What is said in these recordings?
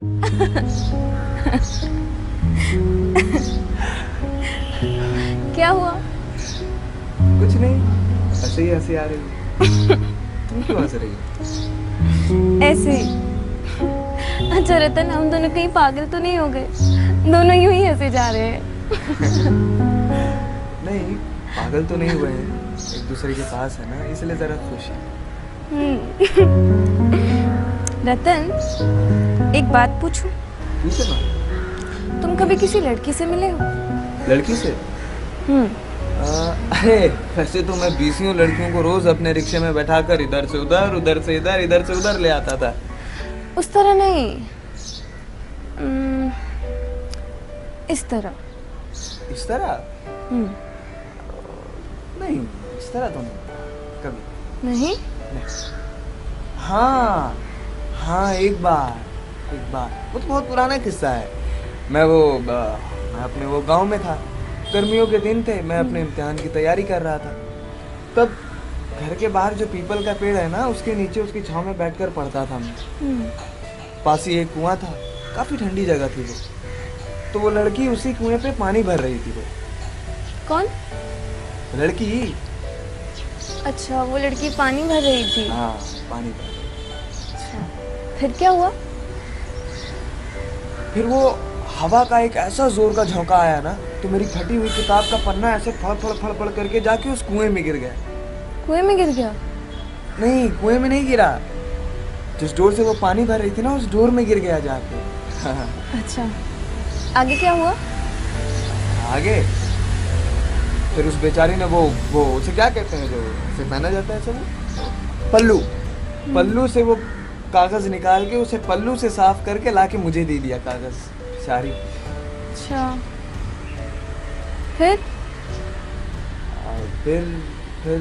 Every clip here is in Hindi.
क्या हुआ? कुछ नहीं ऐसे ही हँसी आ रही है। तुम क्यों हंस रही ऐसे ही। अच्छा रतन हम दोनों कहीं पागल तो नहीं हो गए? दोनों यूँ ही हंसे जा रहे हैं। नहीं पागल तो नहीं हुए हैं। एक दूसरे के पास है ना इसलिए जरा खुश है। हम्म। रतन एक बात पूछूँ? पूछो ना। तुम कभी किसी लड़की से मिले हो? लड़की से? हम्म। अरे वैसे तो मैं बीसियों लड़कियों को रोज अपने रिक्शे में बैठा कर इधर से उधर उधर से इधर इधर से उधर ले आता था। उस तरह नहीं। हम्म, इस तरह। इस तरह? हम्म, नहीं इस तरह तो नहीं। कभी। नहीं? नहीं। हाँ हाँ एक बार। एक बार। वो तो बहुत पुराना किस्सा है। मैं वो मैं अपने वो गाँव में था। गर्मियों के दिन थे मैं अपने इम्तिहान की तैयारी कर रहा था। तब घर के बाहर जो पीपल का पेड़ है ना उसके नीचे उसकी छांव में बैठकर पढ़ता था मैं। हम्म, पास ही एक कुआँ था। काफ़ी ठंडी जगह थी वो। तो वो लड़की उसी कुएँ पे पानी भर रही थी वो। कौन? लड़की। अच्छा वो लड़की पानी भर रही थी। हाँ पानी भर अच्छा फिर क्या हुआ? फिर वो हवा का एक ऐसा ज़ोर का झोंका आया ना तो मेरी फटी हुई किताब का पन्ना ऐसे फड़ फड़ फड़ फड़ करके जाके उस कुएँ में गिर गया। कुएँ में गिर गया? नहीं कुएँ में नहीं गिरा। जिस डोर से वो पानी भर रही थी ना उस डोर में गिर गया जाके। अच्छा। आगे क्या हुआ? आगे? फिर उस बेचारी ने वो वो उसे क्या कहते हैं जो उसे पहना जाता है सब पल्लू। पल्लू से वो कागज़ निकाल के उसे पल्लू से साफ़ करके लाके मुझे दे दिया कागज़ सारी। अच्छा। फिर? फिर फिर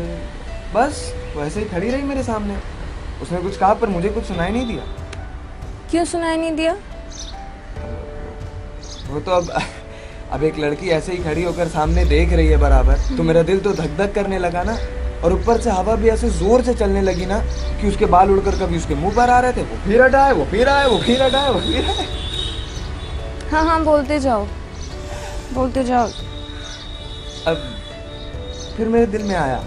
बस वैसे ही खड़ी रही मेरे सामने। उसने कुछ कहा पर मुझे कुछ सुनाई नहीं दिया। क्यों सुनाई नहीं दिया? वो तो अब अब एक लड़की ऐसे ही खड़ी होकर सामने देख रही है बराबर। तो मेरा दिल तो धक धक करने लगा ना। और ऊपर से हवा भी ऐसे ज़ोर से चलने लगी ना कि उसके बाल उड़कर कभी उसके मुँह पर आ रहे थे वो फिर हटाए वो फिर आए वो फिर हटाए वो फिर आए। हाँ हाँ बोलते जाओ बोलते जाओ। अब फिर मेरे दिल में आया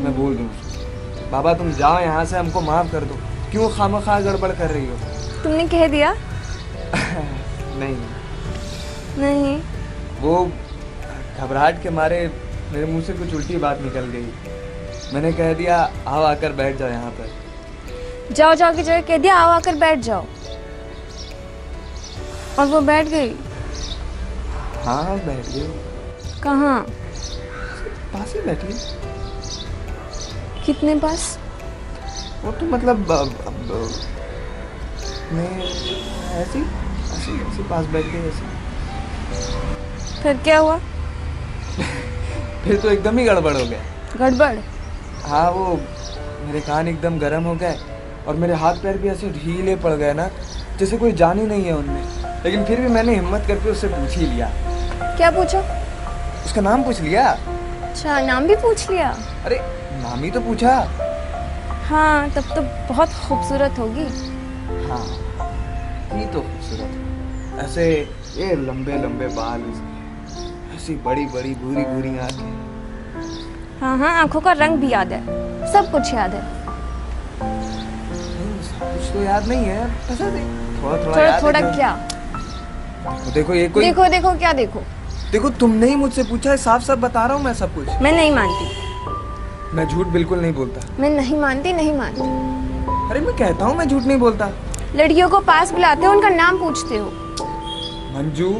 मैं बोल दूँ उसको, बाबा तुम जाओ यहाँ से हमको माफ़ कर दो। क्यों खाम खा गड़बड़ कर रही हो? तुमने कह दिया? नहीं। नहीं। वो घबराहट के मारे मेरे मुँह से कुछ उल्टी बात निकल गई। मैंने कह दिया आओ आकर बैठ जाओ यहाँ पर। जाओ जाओ की जगह कह दिया आओ आकर बैठ जाओ। और वो बैठ गई? हाँ बैठ गई। कहाँ? पास ही बैठी कितने पास? वो तो मतलब अब, अब, मैं ऐसी ऐसी ऐसी पास बैठ गई ऐसे फिर क्या हुआ? फिर तो एकदम ही गड़बड़ हो गया। गड़बड़? हाँ वो मेरे कान एकदम गर्म हो गए और मेरे हाथ पैर भी ऐसे ढीले पड़ गए ना जैसे कोई जान ही नहीं है उनमें। लेकिन फिर भी मैंने हिम्मत करके उससे पूछ ही लिया। क्या पूछा? उसका नाम पूछ लिया? अच्छा नाम भी पूछ लिया? अरे नाम ही तो पूछा। हाँ तब तो बहुत खूबसूरत होगी। हाँ ये तो खूबसूरत ऐसे ये लंबे लंबे बाल ऐसी बड़ी बड़ी भूरी भूरी आँखें। हाँ हाँ आँखों का रंग भी याद है। सब कुछ याद है। कुछ तो याद नहीं है थोड़ा थोड़ा थोड़ा थोड़ा क्या? तो देखो ये कोई देखो देखो क्या देखो? देखो तुमने ही मुझसे पूछा है साफ़ साफ़ बता रहा हूँ मैं सब कुछ। मैं नहीं मानती। मैं झूठ बिल्कुल नहीं बोलता। मैं नहीं मानती नहीं मानती। अरे मैं कहता हूँ मैं झूठ नहीं बोलता। लड़कियों को पास बुलाते हो उनका नाम पूछते हो। मंजू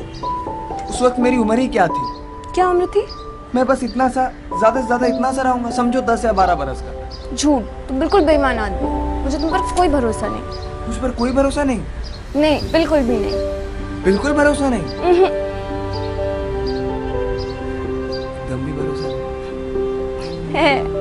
उस वक्त मेरी उम्र ही क्या थी? क्या उम्र थी? मैं बस इतना सा ज़्यादा से ज़्यादा इतना सा रहूँगा समझो दस या बारह बरस का। झूठ तुम बिल्कुल बेईमान आदमी मुझे तुम पर कोई भरोसा नहीं। मुझ पर कोई भरोसा नहीं? नहीं बिल्कुल भी नहीं। बिल्कुल भरोसा नहीं? एकदम भी भरोसा है।